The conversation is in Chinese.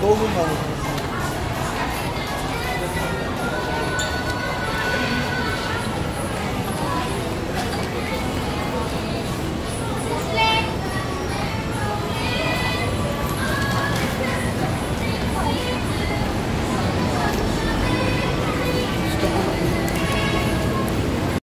沟通 vấn.